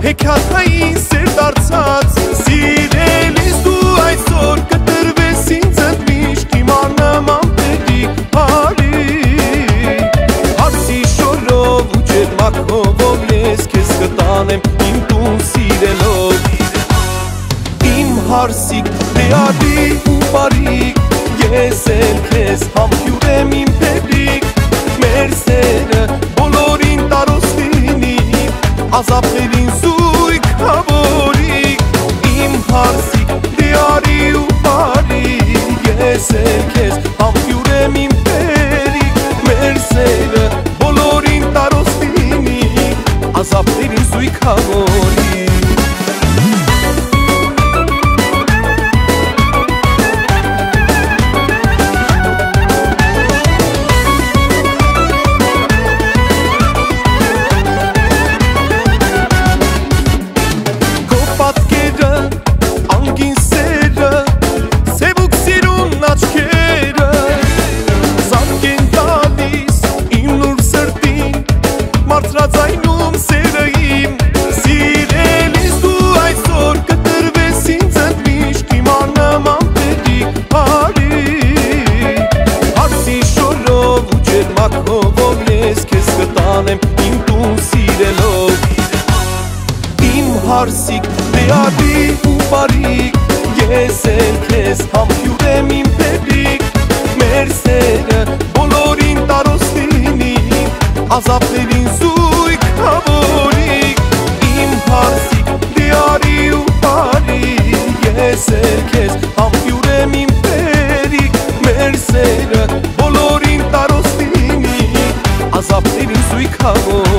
հեքիաթային սեր դարձած Սիրելիս դու այսօր կտրվես ինձ ընդմիշտ Իմ աննման պետիկ հարի Հարսի շորով ու ջերմակով ես քեզ կտանեմ իմ տուն սիրելով Իմ հարսիկ դեադի ու բարիք Ես էլ քեզ համբյուր եմ իմ պետիկ Մեր սերը բոլորին տարոստինի Ազապներին Ազապներին էլ քեզ համբյուր եմ իմ պետիկ Մեր սերը բոլորին տարոստինի Ազապներին զույգ հավորի Իմ հարսիկ դիարի ու բարի Ես էլ քեզ համբյուր եմ իմ պետիկ Մեր սերը բոլորին տարոստինի Ազապներին զույգ հավորի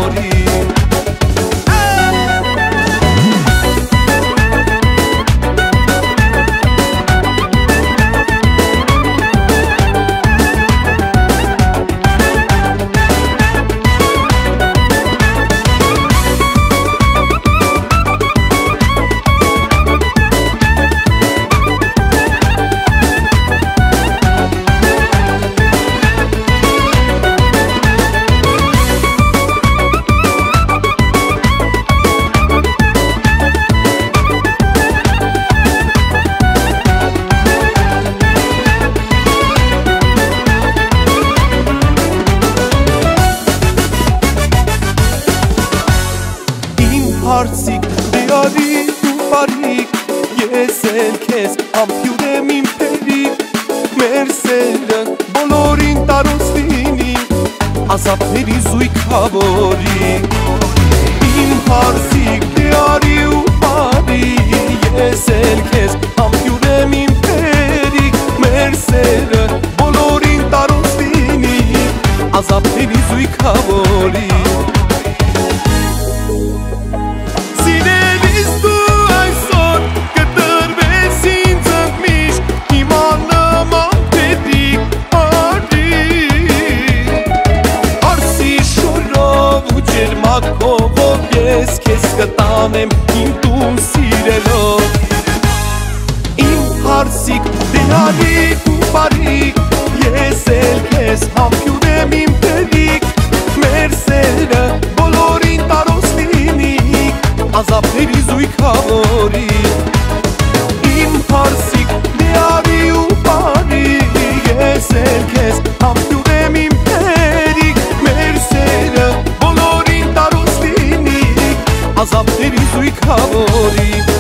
Ես էլ քեզ ամպյուր եմ իմ պերիք Մեր սերը բոլորին տարոստինի Ազապների զույգ հավորի Իմ հարցիկ դիարի ու բարիք Ես էլ քեզ ամպյուր եմ իմ կերելով Իմ հարսիկ դեհարիկ ու բարիկ Ես էլ քեզ համբյուրեմ իմ տերիկ Մեր սերը բոլորին տարոս լինի Ազապների զույքավորի Իմ հարսիկ դեհարի ու բարիկ Ես էլ քեզ համբյուրեմ իմ տերիկ Մեր սերը բոլորին տարոս լինի Ազապների զույքավորի